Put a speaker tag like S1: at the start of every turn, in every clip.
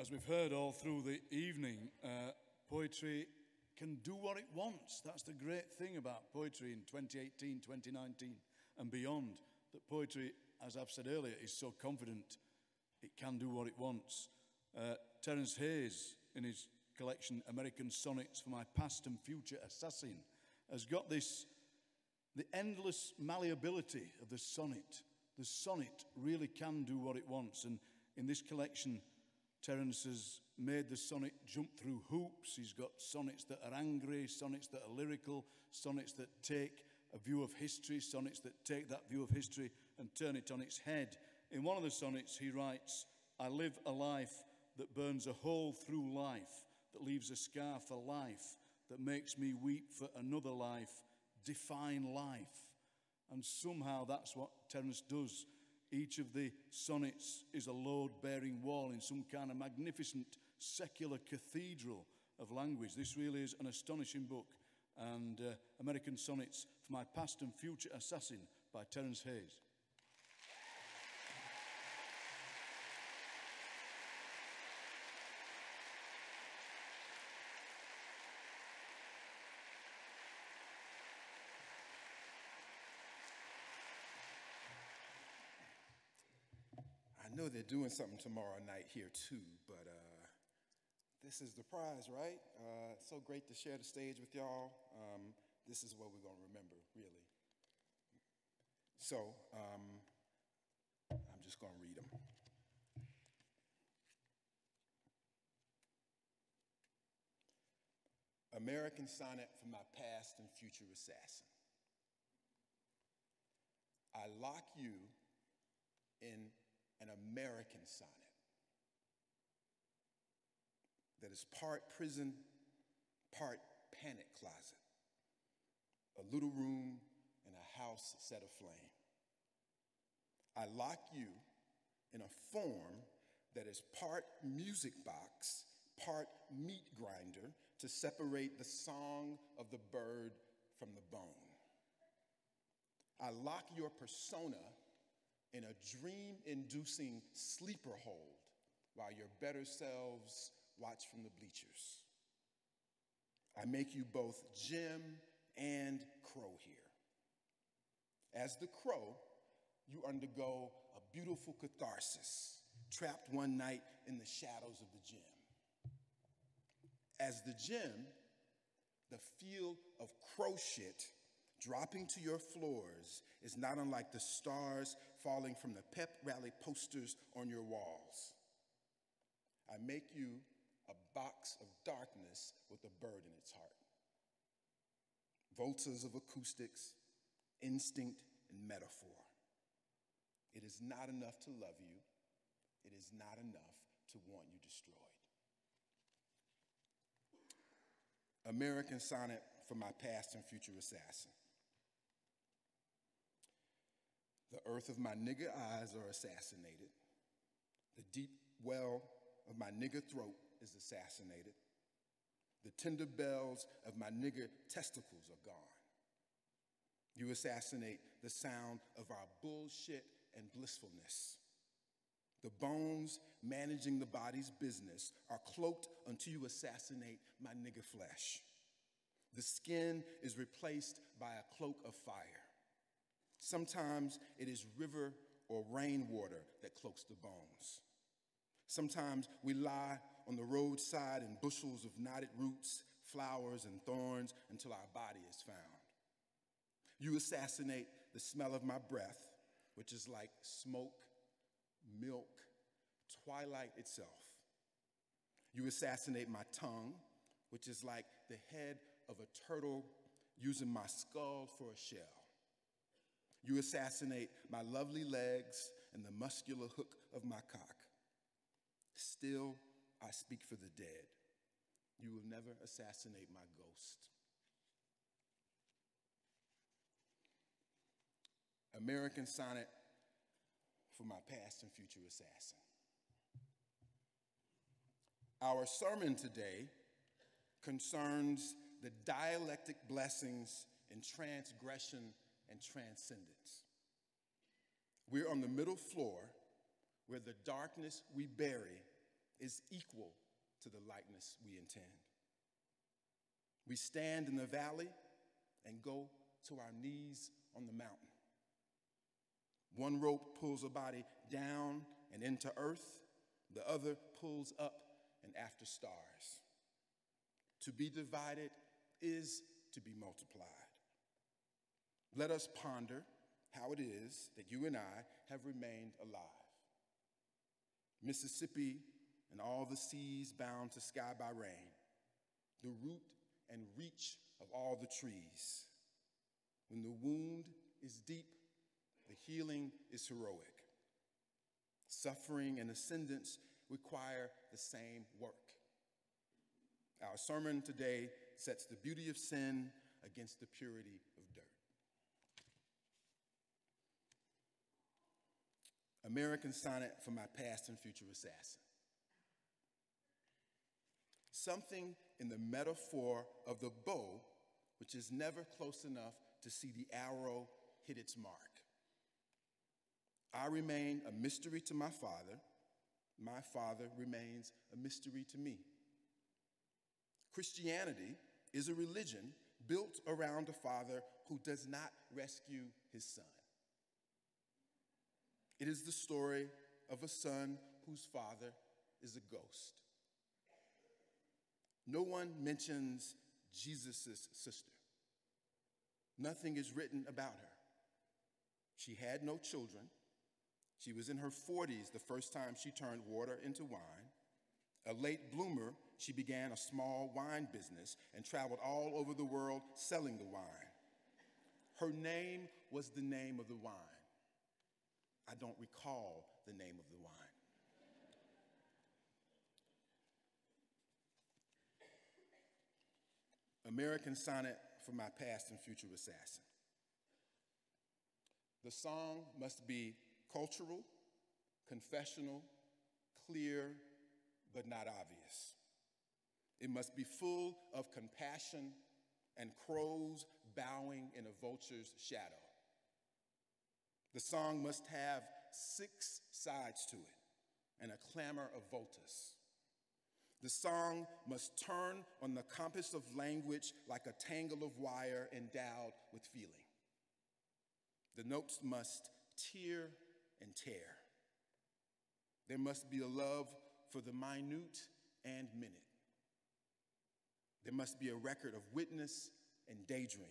S1: As we've heard all through the evening, uh, poetry can do what it wants. That's the great thing about poetry in 2018, 2019, and beyond. That poetry, as I've said earlier, is so confident it can do what it wants. Uh, Terrance Hayes, in his collection American Sonnets for My Past and Future Assassin, has got this the endless malleability of the sonnet. The sonnet really can do what it wants. And in this collection, Terrance has made the sonnet jump through hoops. He's got sonnets that are angry, sonnets that are lyrical, sonnets that take a view of history, sonnets that take that view of history and turn it on its head. In one of the sonnets, he writes, I live a life that burns a hole through life, that leaves a scar for life, that makes me weep for another life, define life. And somehow that's what Terrance does Each of the sonnets is a load bearing wall in some kind of magnificent secular cathedral of language. This really is an astonishing book. And uh, American Sonnets for My Past and Future Assassin by Terence Hayes.
S2: Know they're doing something tomorrow night here too, but uh, this is the prize, right? Uh, so great to share the stage with y'all. Um, this is what we're going to remember, really. So um, I'm just going to read them. American Sonnet for My Past and Future Assassin. I lock you in an American sonnet that is part prison, part panic closet, a little room in a house set aflame. I lock you in a form that is part music box, part meat grinder to separate the song of the bird from the bone. I lock your persona in a dream inducing sleeper hold while your better selves watch from the bleachers. I make you both Jim and Crow here. As the Crow, you undergo a beautiful catharsis, trapped one night in the shadows of the gym. As the Jim, the field of crow shit dropping to your floors is not unlike the stars falling from the pep rally posters on your walls. I make you a box of darkness with a bird in its heart. Voltas of acoustics, instinct, and metaphor. It is not enough to love you. It is not enough to want you destroyed. American Sonnet for My Past and Future Assassin. The earth of my nigger eyes are assassinated. The deep well of my nigger throat is assassinated. The tender bells of my nigger testicles are gone. You assassinate the sound of our bullshit and blissfulness. The bones managing the body's business are cloaked until you assassinate my nigger flesh. The skin is replaced by a cloak of fire. Sometimes it is river or rainwater that cloaks the bones. Sometimes we lie on the roadside in bushels of knotted roots, flowers, and thorns until our body is found. You assassinate the smell of my breath, which is like smoke, milk, twilight itself. You assassinate my tongue, which is like the head of a turtle using my skull for a shell. You assassinate my lovely legs and the muscular hook of my cock. Still, I speak for the dead. You will never assassinate my ghost. American Sonnet for my past and future assassin. Our sermon today concerns the dialectic blessings and transgression and transcendence. We're on the middle floor where the darkness we bury is equal to the likeness we intend. We stand in the valley and go to our knees on the mountain. One rope pulls a body down and into earth, the other pulls up and after stars. To be divided is to be multiplied. Let us ponder how it is that you and I have remained alive. Mississippi and all the seas bound to sky by rain, the root and reach of all the trees. When the wound is deep, the healing is heroic. Suffering and ascendance require the same work. Our sermon today sets the beauty of sin against the purity of dirt. American Sonnet for My Past and Future Assassin. Something in the metaphor of the bow, which is never close enough to see the arrow hit its mark. I remain a mystery to my father. My father remains a mystery to me. Christianity is a religion built around a father who does not rescue his son. It is the story of a son whose father is a ghost. No one mentions Jesus' sister. Nothing is written about her. She had no children. She was in her 40s the first time she turned water into wine. A late bloomer, she began a small wine business and traveled all over the world selling the wine. Her name was the name of the wine. I don't recall the name of the wine. American Sonnet for My Past and Future Assassin. The song must be cultural, confessional, clear, but not obvious. It must be full of compassion and crows bowing in a vulture's shadow. The song must have six sides to it and a clamor of vultus. The song must turn on the compass of language like a tangle of wire endowed with feeling. The notes must tear and tear. There must be a love for the minute and minute. There must be a record of witness and daydream.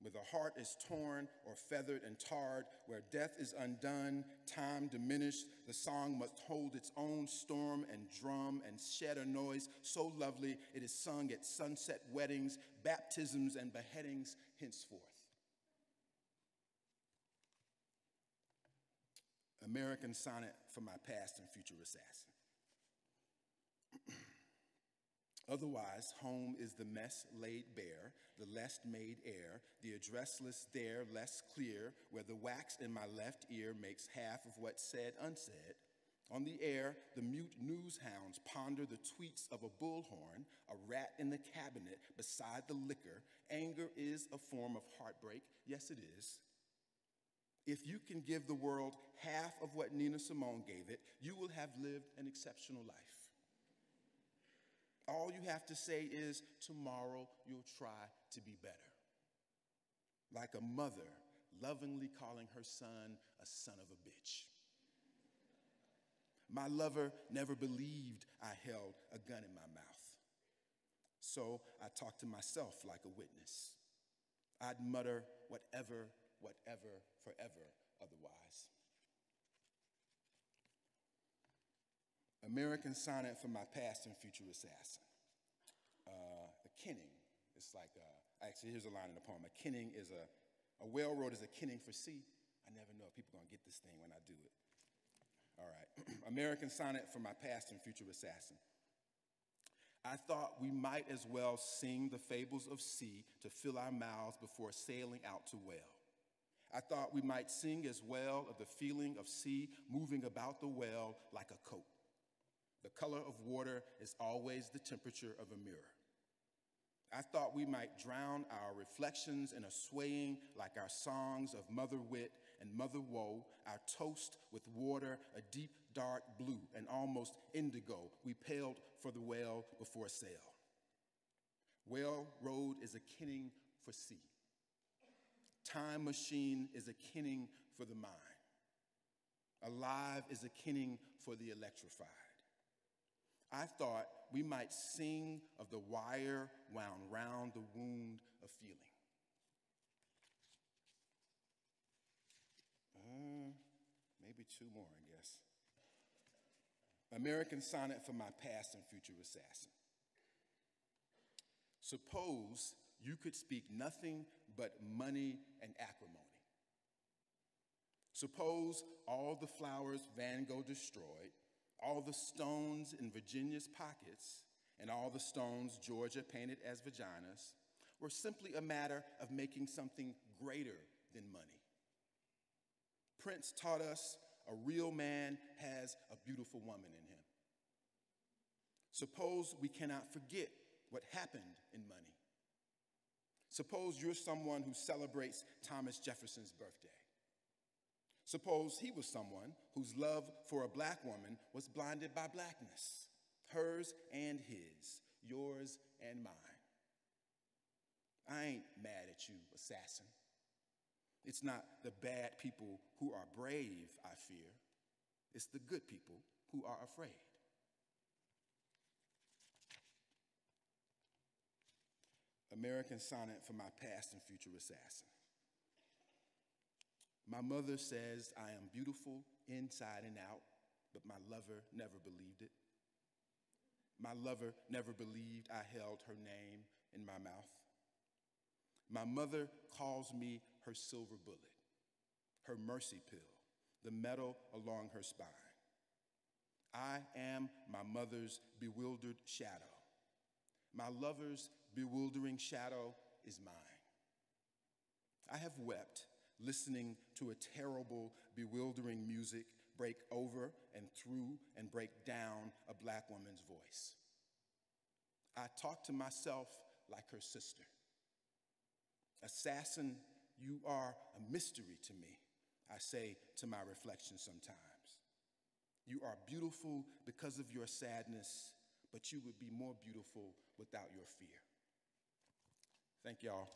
S2: Where the heart is torn or feathered and tarred, where death is undone, time diminished, the song must hold its own storm and drum and shed a noise so lovely it is sung at sunset weddings, baptisms, and beheadings henceforth. American Sonnet for My Past and Future Assassin. Otherwise, home is the mess laid bare, the less made air, the addressless there less clear, where the wax in my left ear makes half of what's said unsaid. On the air, the mute news hounds ponder the tweets of a bullhorn, a rat in the cabinet beside the liquor. Anger is a form of heartbreak. Yes, it is. If you can give the world half of what Nina Simone gave it, you will have lived an exceptional life. All you have to say is, tomorrow you'll try to be better. Like a mother lovingly calling her son a son of a bitch. My lover never believed I held a gun in my mouth. So I talked to myself like a witness. I'd mutter whatever, whatever, forever otherwise. American Sonnet for My Past and Future Assassin. Uh, a kenning, it's like, uh, actually, here's a line in the poem. A kenning is a, a whale road is a kenning for sea. I never know if people are going to get this thing when I do it. All right. American Sonnet for My Past and Future Assassin. I thought we might as well sing the fables of sea to fill our mouths before sailing out to whale. I thought we might sing as well of the feeling of sea moving about the well like a coat. The color of water is always the temperature of a mirror. I thought we might drown our reflections in a swaying like our songs of mother wit and mother woe, our toast with water, a deep dark blue and almost indigo. We paled for the whale before sail. Whale Road is a kenning for sea. Time machine is a kenning for the mind. Alive is a kenning for the electrified. I thought we might sing of the wire wound round the wound of feeling. Uh, maybe two more, I guess. American Sonnet for my past and future assassin. Suppose you could speak nothing but money and acrimony. Suppose all the flowers Van Gogh destroyed, all the stones in Virginia's pockets, and all the stones Georgia painted as vaginas were simply a matter of making something greater than money. Prince taught us a real man has a beautiful woman in him. Suppose we cannot forget what happened in money. Suppose you're someone who celebrates Thomas Jefferson's birthday. Suppose he was someone whose love for a black woman was blinded by blackness, hers and his, yours and mine. I ain't mad at you, assassin. It's not the bad people who are brave I fear, it's the good people who are afraid. American Sonnet for my past and future assassin. My mother says I am beautiful inside and out, but my lover never believed it. My lover never believed I held her name in my mouth. My mother calls me her silver bullet, her mercy pill, the metal along her spine. I am my mother's bewildered shadow. My lover's bewildering shadow is mine. I have wept listening to a terrible, bewildering music break over and through and break down a black woman's voice. I talk to myself like her sister. Assassin, you are a mystery to me, I say to my reflection sometimes. You are beautiful because of your sadness, but you would be more beautiful without your fear. Thank y'all.